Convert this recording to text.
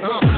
Oh.